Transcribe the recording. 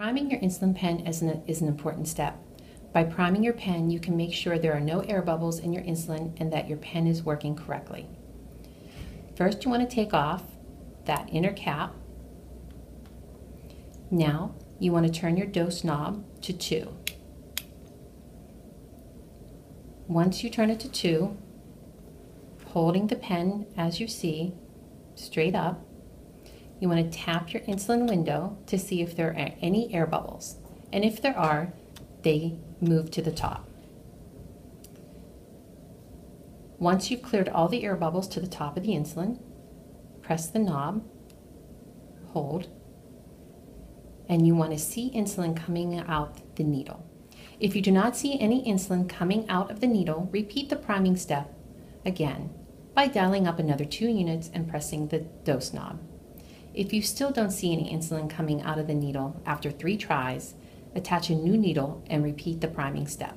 Priming your insulin pen is an, is an important step. By priming your pen, you can make sure there are no air bubbles in your insulin and that your pen is working correctly. First, you want to take off that inner cap. Now, you want to turn your dose knob to 2. Once you turn it to 2, holding the pen as you see, straight up, you want to tap your insulin window to see if there are any air bubbles. And if there are, they move to the top. Once you've cleared all the air bubbles to the top of the insulin, press the knob, hold, and you want to see insulin coming out the needle. If you do not see any insulin coming out of the needle, repeat the priming step again by dialing up another two units and pressing the dose knob. If you still don't see any insulin coming out of the needle after three tries, attach a new needle and repeat the priming step.